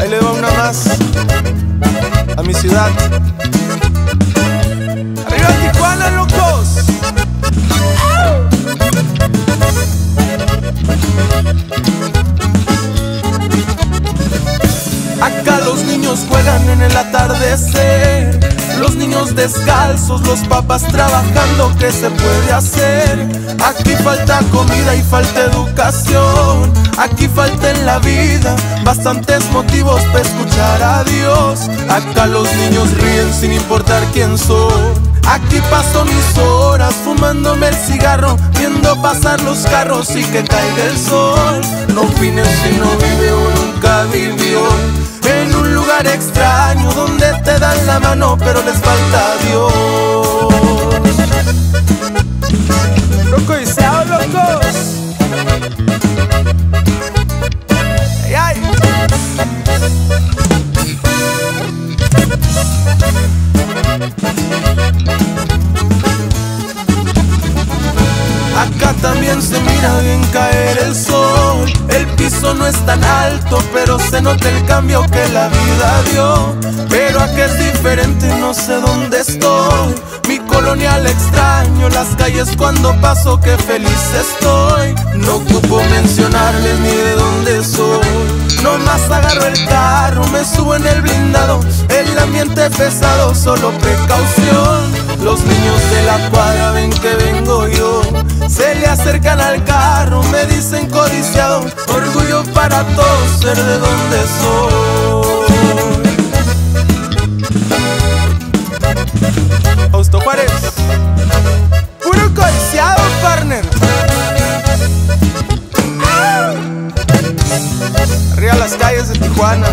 Ahí le va una más a mi ciudad. Arriba Tijuana, locos. Acá los niños juegan en el atardecer. Los niños descalzos, los papás trabajando, ¿qué se puede hacer? Aquí falta comida y falta educación. Aquí falta en la vida bastantes motivos para escuchar a Dios. Acá los niños ríen sin importar quién son. Aquí paso mis horas fumándome el cigarro, viendo pasar los carros y que caiga el sol. No opines si no vive o nunca vivió extraño donde te dan la mano pero les falta Dios. Loco y sea locos. Es tan alto, pero se nota el cambio que la vida dio. Pero aquí es diferente, no sé dónde estoy. Mi colonial extraño, las calles cuando paso, que feliz estoy. No ocupo mencionarles ni de dónde soy. Nomás agarro el carro, me subo en el blindado. El ambiente pesado, solo precaución. Los niños de la cuadra ven que vengo yo. Se le acercan al carro, me dicen codiciado. Para todos ser de donde soy. Fausto Juárez. Puro codiciado, partner. Arriba las calles de Tijuana.